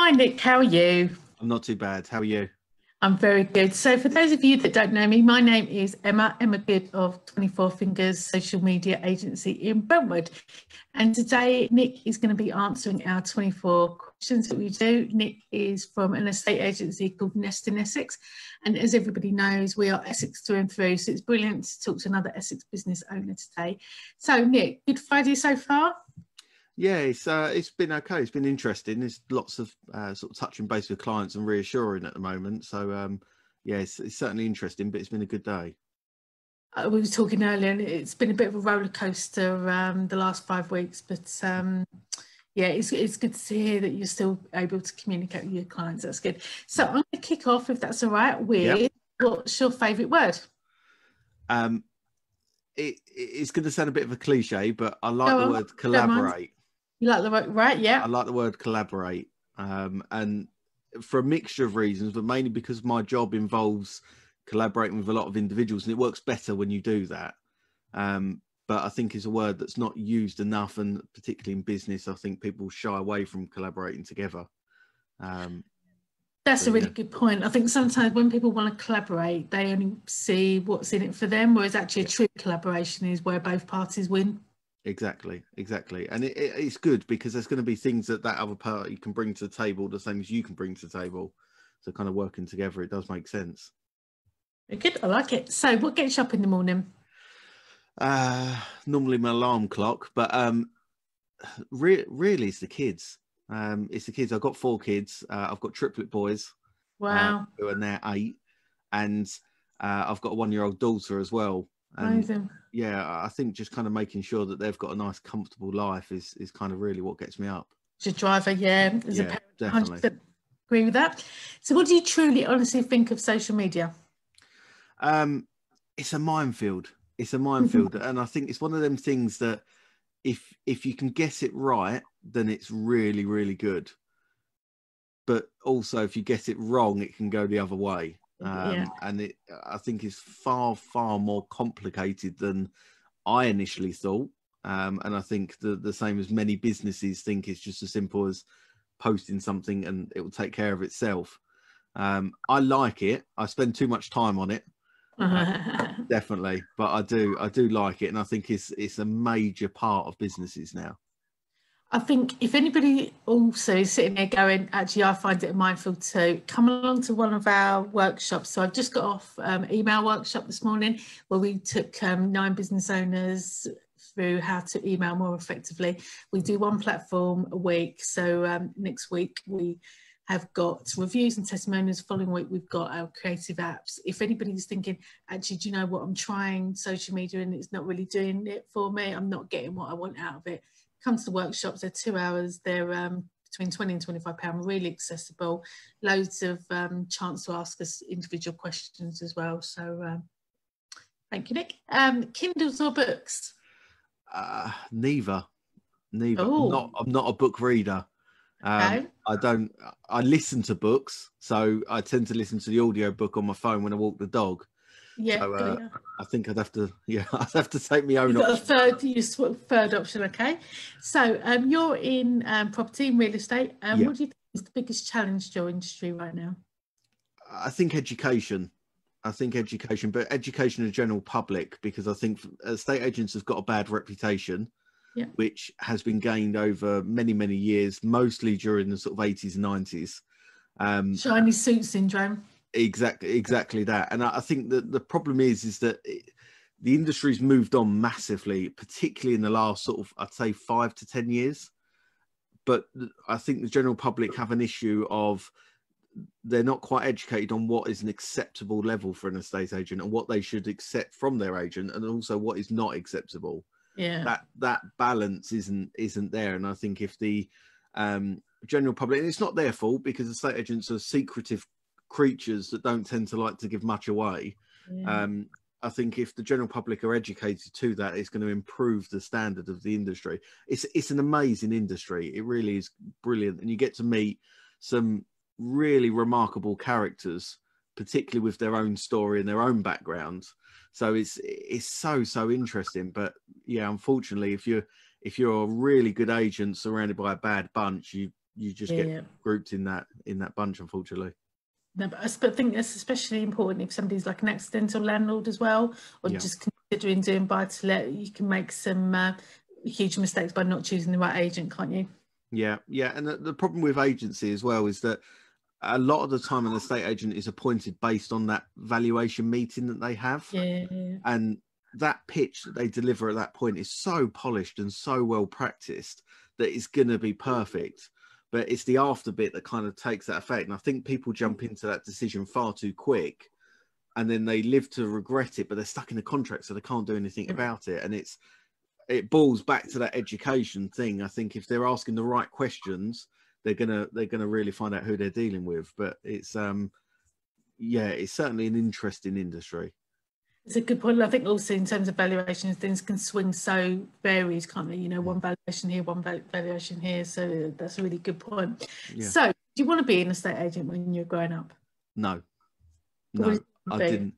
Hi, Nick. How are you? I'm not too bad. How are you? I'm very good. So, for those of you that don't know me, my name is Emma, Emma Good of 24 Fingers Social Media Agency in Brentwood. And today, Nick is going to be answering our 24 questions that we do. Nick is from an estate agency called Nest in Essex. And as everybody knows, we are Essex through and through. So, it's brilliant to talk to another Essex business owner today. So, Nick, good Friday so far? Yeah, it's uh, it's been okay. It's been interesting. There's lots of uh, sort of touching base with clients and reassuring at the moment. So um, yeah, it's, it's certainly interesting, but it's been a good day. Uh, we were talking earlier, and it's been a bit of a roller coaster um, the last five weeks. But um, yeah, it's it's good to hear that you're still able to communicate with your clients. That's good. So I'm going to kick off, if that's all right, with yep. what's your favourite word? Um, it, it's going to sound a bit of a cliche, but I like Go the on. word collaborate. You like the word, right? Yeah. I like the word collaborate. Um, and for a mixture of reasons, but mainly because my job involves collaborating with a lot of individuals and it works better when you do that. Um, but I think it's a word that's not used enough, and particularly in business, I think people shy away from collaborating together. Um, that's a really yeah. good point. I think sometimes when people want to collaborate, they only see what's in it for them, whereas actually a true collaboration is where both parties win. Exactly, exactly, and it, it, it's good because there's going to be things that that other party can bring to the table, the same as you can bring to the table. So, kind of working together, it does make sense. Very good, I like it. So, what gets you up in the morning? Uh, normally my alarm clock, but um, re- really, it's the kids. Um, it's the kids. I've got four kids. Uh, I've got triplet boys. Uh, wow. Uh, who are now eight, and uh, I've got a one-year-old daughter as well. And Amazing. Yeah, I think just kind of making sure that they've got a nice, comfortable life is is kind of really what gets me up. As a driver, yeah, as yeah, a parent, definitely. agree with that. So, what do you truly, honestly think of social media? Um, it's a minefield. It's a minefield, and I think it's one of them things that if if you can guess it right, then it's really, really good. But also, if you get it wrong, it can go the other way um, yeah. and it I think is far far more complicated than I initially thought. Um, and I think the the same as many businesses think it's just as simple as posting something and it will take care of itself. Um, I like it. I spend too much time on it, uh, definitely, but I do I do like it, and I think it's it's a major part of businesses now. I think if anybody also is sitting there going, actually, I find it a minefield too, come along to one of our workshops. So I've just got off um, email workshop this morning where we took um, nine business owners through how to email more effectively. We do one platform a week. So um, next week we have got reviews and testimonials. Following week we've got our creative apps. If anybody's thinking, actually, do you know what? I'm trying social media and it's not really doing it for me. I'm not getting what I want out of it come to the workshops. They're two hours. They're um, between 20 and 25 pound, really accessible. Loads of um, chance to ask us individual questions as well. So um, thank you, Nick. Um, Kindles or books? Uh, neither. Neither. I'm not, I'm not a book reader. Um, I don't. I listen to books, so I tend to listen to the audio book on my phone when I walk the dog. Yeah, so, uh, I think I'd have to. Yeah, I'd have to take my own. You've got a third, third option. Okay, so um, you're in um, property and real estate. Um, yeah. What do you think is the biggest challenge to your industry right now? I think education. I think education, but education in general public, because I think estate agents have got a bad reputation, yeah. which has been gained over many, many years, mostly during the sort of 80s and 90s. Um, Shiny suit syndrome exactly exactly that. And i think that the problem is is that it, the industry's moved on massively particularly in the last sort of i'd say five to ten years. But i think the general public have an issue of they're not quite educated on what is an acceptable level for an estate agent and what they should accept from their agent and also what is not acceptable. Yeah. That that balance isn't isn't there. And i think if the um general public and it's not their fault because the estate agents are secretive creatures that don't tend to like to give much away. Yeah. Um, I think if the general public are educated to that, it's going to improve the standard of the industry. It's it's an amazing industry. It really is brilliant, and you get to meet some really remarkable characters, particularly with their own story and their own background. So it's it's so so interesting. But yeah, unfortunately, if you're if you're a really good agent surrounded by a bad bunch, you you just Yeah, get grouped in that in that bunch, unfortunately. No, but I s- but I think that's especially important if somebody's like an accidental landlord as well, or Yeah. just considering doing buy to let. You can make some uh, huge mistakes by not choosing the right agent, can't you? Yeah, yeah, and the, the problem with agency as well is that a lot of the time an estate agent is appointed based on that valuation meeting that they have, Yeah, yeah. and that pitch that they deliver at that point is so polished and so well practiced that it's going to be perfect. But it's the after bit that kind of takes that effect, and I think people jump into that decision far too quick, and then they live to regret it. But they're stuck in a contract, so they can't do anything about it, and it's it balls back to that education thing. I think if they're asking the right questions, they're gonna they're gonna really find out who they're dealing with. But it's um yeah, it's certainly an interesting industry. It's a good point. I think also in terms of valuations, things can swing so varied, can't they? You know, one valuation here, one valuation here. So that's a really good point. Yeah. So, do you want to be an estate agent when you're growing up? No, no, I didn't.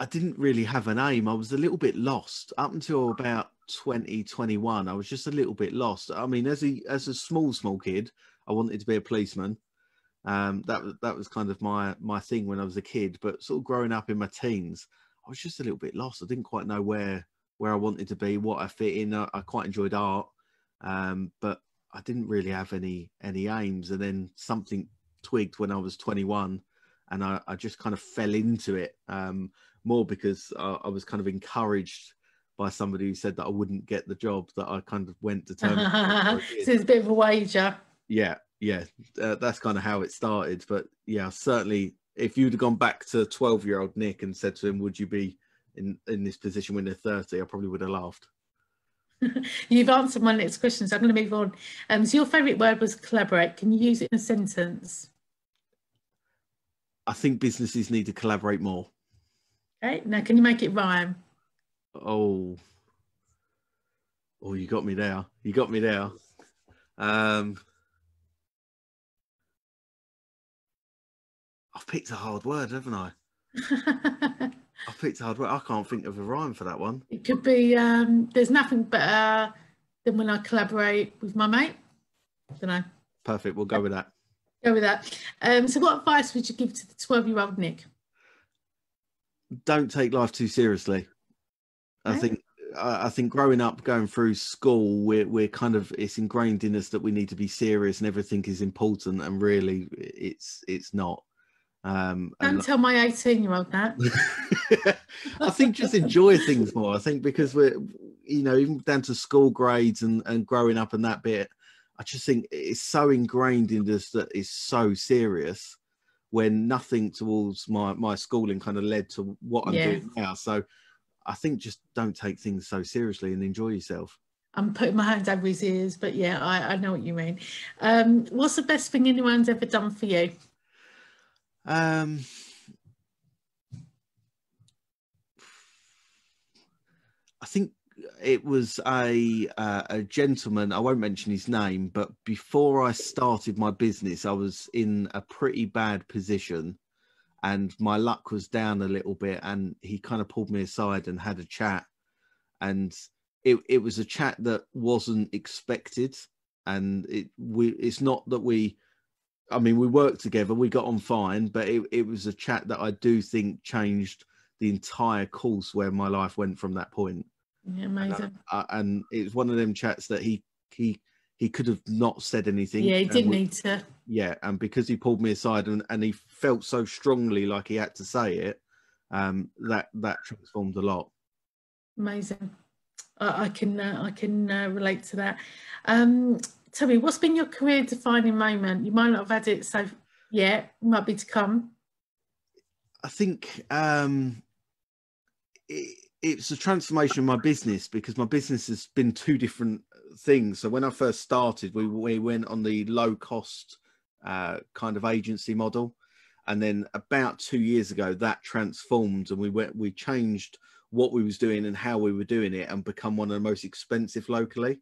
I didn't really have an aim. I was a little bit lost up until about 2021. I was just a little bit lost. I mean, as a as a small small kid, I wanted to be a policeman. Um, that was that was kind of my my thing when I was a kid. But sort of growing up in my teens, I was just a little bit lost. I didn't quite know where where I wanted to be, what I fit in. I, I quite enjoyed art, um, but I didn't really have any any aims. And then something twigged when I was 21, and I, I just kind of fell into it um, more because I, I was kind of encouraged by somebody who said that I wouldn't get the job that I kind of went determined. so to it's a bit of a wager. yeah, yeah, uh, that's kind of how it started. But yeah, certainly, if you'd have gone back to 12 year old Nick and said to him, "Would you be in in this position when they're 30?" I probably would have laughed. You've answered my next question, so I'm going to move on. Um, so your favourite word was collaborate. Can you use it in a sentence? I think businesses need to collaborate more. Okay. Now, can you make it rhyme? Oh, oh, you got me there. You got me there. Um, picked a hard word, haven't I? I've picked a hard word. I can't think of a rhyme for that one. it could be. Um, there's nothing better than when I collaborate with my mate. Don't know. Perfect. We'll go with that. Go with that. Um, so, what advice would you give to the 12 year old Nick? Don't take life too seriously. I think. I I think growing up, going through school, we're we're kind of it's ingrained in us that we need to be serious and everything is important, and really, it's it's not. Um, and Don't tell my 18 year old that. I think just enjoy things more. I think because we're, you know, even down to school grades and, and growing up and that bit, I just think it's so ingrained in us that it's so serious when nothing towards my, my schooling kind of led to what I'm Yeah. doing now. So I think just don't take things so seriously and enjoy yourself. I'm putting my hands over his ears, but yeah, I, I know what you mean. Um, what's the best thing anyone's ever done for you? Um, I think it was a uh, a gentleman. I won't mention his name, but before I started my business, I was in a pretty bad position, and my luck was down a little bit. And he kind of pulled me aside and had a chat, and it it was a chat that wasn't expected, and it we it's not that we I mean, we worked together, we got on fine, but it, it was a chat that I do think changed the entire course where my life went from that point. Yeah, And, I- amazing. And it was one of them chats that he he he could have not said anything. Yeah, he and did we- need to. Yeah, and because he pulled me aside and, and he felt so strongly like he had to say it, um, that that transformed a lot. Amazing. I, I can uh, I can uh, relate to that. Um, tell me, what's been your career defining moment? You might not have had it so yet, might be to come. I think um, it, it's a transformation of my business because my business has been two different things. So when I first started, we we went on the low cost uh, kind of agency model, and then about two years ago, that transformed, and we went we changed what we was doing and how we were doing it, and become one of the most expensive locally.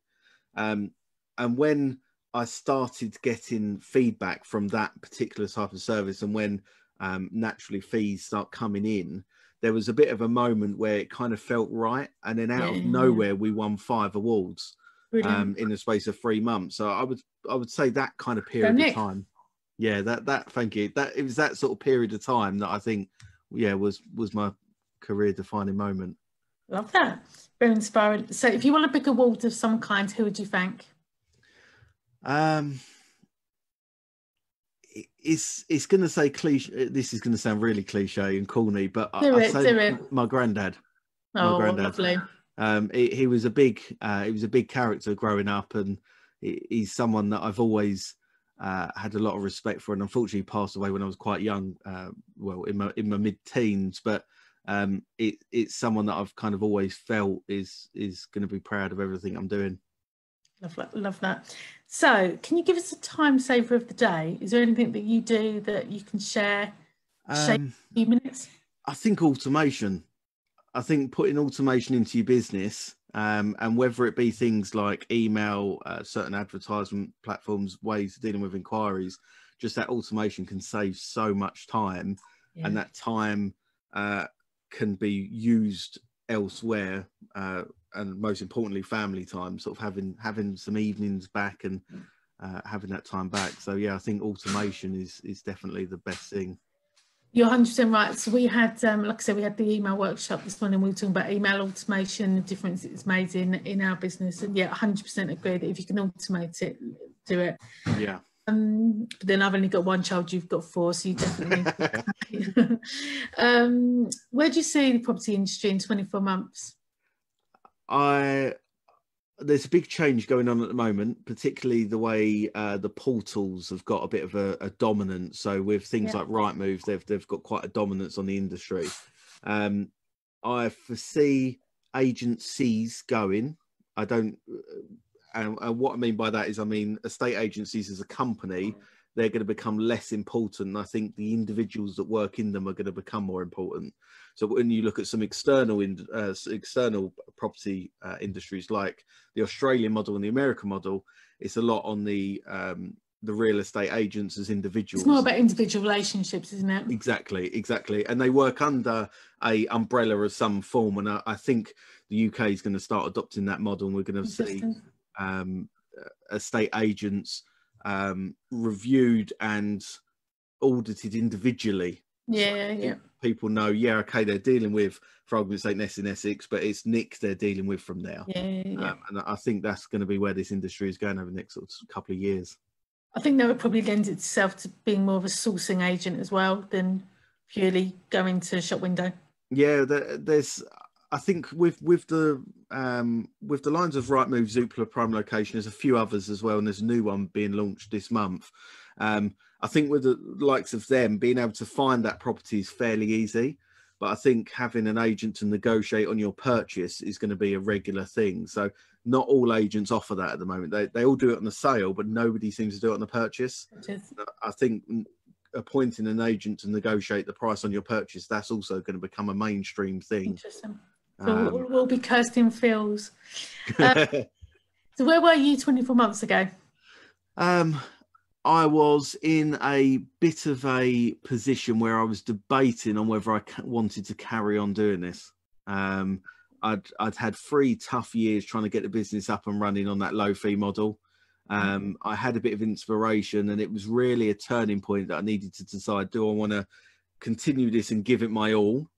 Um, and when I started getting feedback from that particular type of service, and when um, naturally fees start coming in, there was a bit of a moment where it kind of felt right, and then out Yeah. of nowhere we won five awards. Um, in the space of three months. So I would I would say that kind of period of time. Yeah, that that thank you. That it was that sort of period of time that I think yeah was was my career defining moment. Love that. Very inspiring. So, if you want a award of some kind, who would you thank? Um, it's it's going to say cliche. This is going to sound really cliche and corny, but Do I'd it, say do it. my granddad. Oh, granddad. lovely. Um, he, he was a big uh, he was a big character growing up, and he, he's someone that I've always uh, had a lot of respect for. And unfortunately, passed away when I was quite young. Uh, well, in my in my mid teens, but um, it, it's someone that I've kind of always felt is is going to be proud of everything I'm doing. Love that. Love that. So, can you give us a time saver of the day? Is there anything that you do that you can share? Shape- Um, A few minutes. I think automation. I think putting automation into your business, um, and whether it be things like email, uh, certain advertisement platforms, ways of dealing with inquiries, just that automation can save so much time, Yeah. and that time uh, can be used elsewhere, uh, and most importantly, family time. Sort of having having some evenings back and uh, having that time back. So yeah, I think automation is is definitely the best thing. You're 100% right. So we had, um, like I said, we had the email workshop this morning. We were talking about email automation, the difference it's made in in our business. And yeah, 100% agree that if you can automate it, do it. Yeah. Um, but then I've only got one child, you've got four, so you definitely um, Where do you see the property industry in 24 months? I there's a big change going on at the moment, particularly the way uh, the portals have got a bit of a, a dominance. So with things Yeah. like Rightmove, they've they've got quite a dominance on the industry. Um, I foresee agencies going. I don't, and, and what I mean by that is, I mean estate agencies as a company, they're going to become less important. I think the individuals that work in them are going to become more important. So when you look at some external in, uh, external property uh, industries like the Australian model and the American model, it's a lot on the um, the real estate agents as individuals. It's more about individual relationships, isn't it? Exactly, exactly, and they work under a umbrella of some form, and I, I think the UK is going to start adopting that model, and we're going to see um, uh, estate agents um, reviewed and audited individually. Yeah, yeah. People know, yeah, okay, they're dealing with, for argument's sake, Nest in Essex, but it's Nick they're dealing with from there. Yeah, yeah, yeah. Um, and I think that's going to be where this industry is going over the next sort of couple of years. I think that would probably lend itself to being more of a sourcing agent as well than purely going to shop window. Yeah, there, there's. I think with with the um, with the lines of Rightmove, Zoopla, Prime Location, there's a few others as well, and there's a new one being launched this month. Um, I think with the likes of them, being able to find that property is fairly easy, but I think having an agent to negotiate on your purchase is going to be a regular thing. So not all agents offer that at the moment. They they all do it on the sale, but nobody seems to do it on the purchase. I think appointing an agent to negotiate the price on your purchase that's also going to become a mainstream thing. interesting. So Um, we'll, we'll be Kirstie and Phil's. So where were you 24 months ago? um, I was in a bit of a position where I was debating on whether I wanted to carry on doing this. Um, I'd I'd had three tough years trying to get the business up and running on that low fee model. Um, I had a bit of inspiration, and it was really a turning point that I needed to decide: do I want to continue this and give it my all,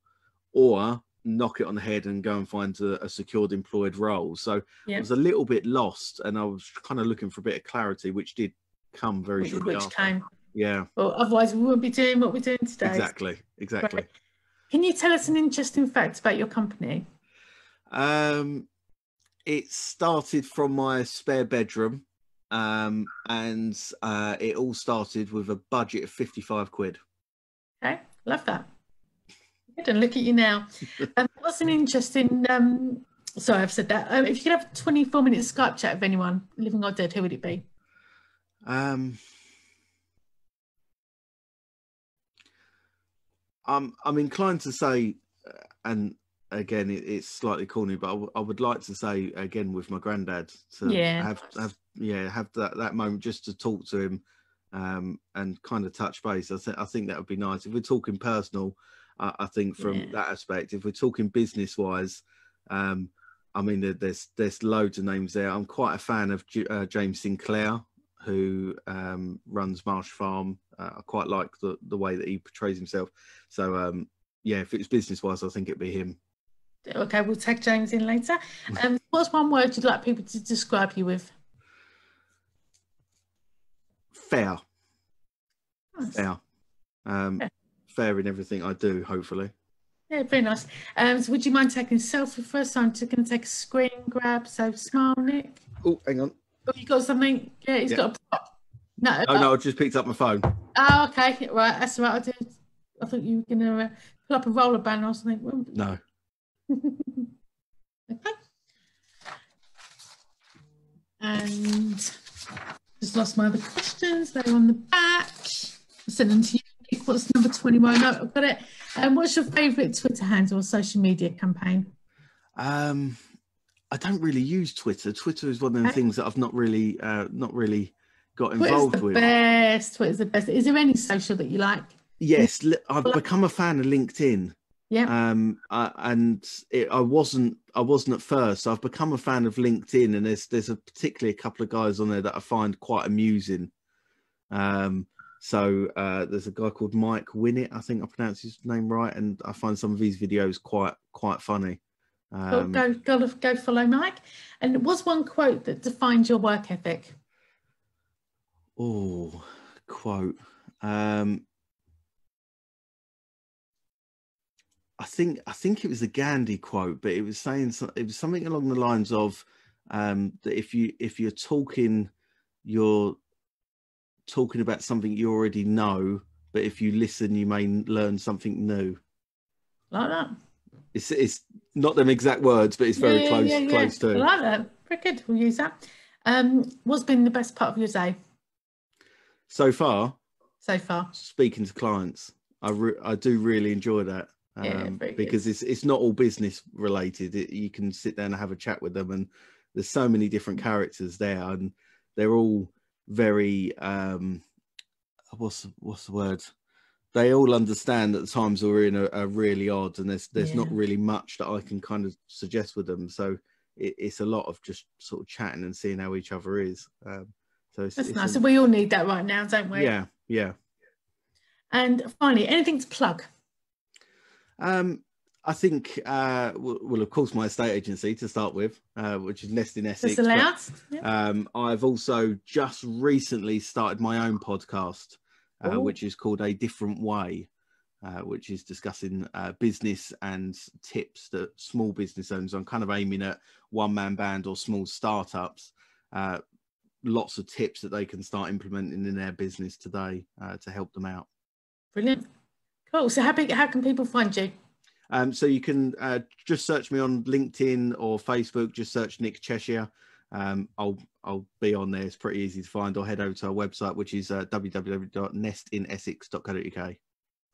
or knock it on the head and go and find a, a secured employed role? So Yeah. I was a little bit lost, and I was kind of looking for a bit of clarity, which did come very Which, shortly which after. came. Yeah, Well, otherwise we wouldn't be doing what we're doing today. exactly, exactly. Right. Can you tell us an interesting fact about your company? Um, it started from my spare bedroom, um, and uh, it all started with a budget of fifty-five quid. Okay, love that. Good, and look at you now. Um, what's an interesting? Um, sorry, I've said that. Um, if you could have a 24 minute Skype chat with anyone, living or dead, who would it be? Um, I'm I'm inclined to say, uh, and again, it, it's slightly corny, but I, w- I would like to say again with my granddad to Yeah. have have yeah have that that moment just to talk to him, um, and kind of touch base. I think I think that would be nice if we're talking personal. I, I think from Yeah. that aspect, if we're talking business wise, um, I mean, there- there's there's loads of names there. I'm quite a fan of J- uh, James Sinclair, who um, runs Marsh Farm. Uh, I quite like the the way that he portrays himself. So um, yeah, if it's business wise, I think it'd be him. Okay, we'll tag James in later. Um, what's one word you'd like people to describe you with? Fair, Nice. fair, um, Yeah. fair in everything I do. Hopefully, Yeah, very nice. Um, so would you mind taking a selfie first? I'm just going to take a screen grab. So smile, Nick. oh, hang on. Oh, you got something? Yeah, he's Yeah. got a prop. No. Oh no, I just picked up my phone. Oh, okay. Right, that's right. I did. I thought you were going to uh, pull up a roller band or something. No, okay. And just lost my other questions. They're on the back. I'll send them to you. What's number 21? No, I've got it. And what's your favourite Twitter handle or social media campaign? um, I don't really use Twitter. Twitter is one of the things that I've not really, uh, not really got Twitter's involved the with. best. Twitter's the best. Is there any social that you like? Yes, I've become a fan of LinkedIn. Yeah. um uh, and it, i wasn't i wasn't at first i've become a fan of linkedin and there's there's a particularly a couple of guys on there that i find quite amusing um so uh there's a guy called Mike Winnet i think i pronounced his name right and i find some of his videos quite quite funny um go, go, go follow Mike. And it was one quote that defines your work ethic? oh quote um I think I think it was a Gandhi quote, but it was saying it was something along the lines of um, that if you if you're talking, you're talking about something you already know, but if you listen, you may learn something new. Like that. It's it's not them exact words, but it's very Yeah, close yeah, yeah. close I to. like that. Very good. We'll use that. Um, what's been the best part of your day So far, so far? speaking to clients, I re- I do really enjoy that. Yeah, um, good. because it's it's not all business related. It, you can sit down and have a chat with them, and there's so many different characters there, and they're all very um, what's what's the word? They all understand that the times we're in are, are really odd, and there's there's not really much that I can kind of suggest with them. So it, it's a lot of just sort of chatting and seeing how each other is. Um, so it's, That's it's nice. a- And we all need that right now, don't we? yeah, yeah. And finally, anything to plug? Um, I think, uh, well, of course, my estate agency to start with, uh, which is Nest in Essex. That's but, allowed. Yeah. um, I've also just recently started my own podcast, uh, which is called A Different Way, uh, which is discussing uh, business and tips that small business owners. I'm kind of aiming at one man band or small startups. Uh, lots of tips that they can start implementing in their business today uh, to help them out. Brilliant. Cool. So how big, how can people find you? Um, so you can uh, just search me on LinkedIn or Facebook. Just search Nick Cheshire. Um, I'll I'll be on there. It's pretty easy to find. Or head over to our website, which is uh, www.nestinessex.co.uk.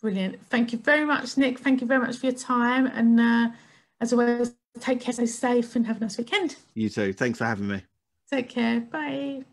Brilliant. Thank you very much, Nick. Thank you very much for your time. And uh, as always, take care, stay safe, and have a nice weekend. You too. Thanks for having me. Take care. Bye.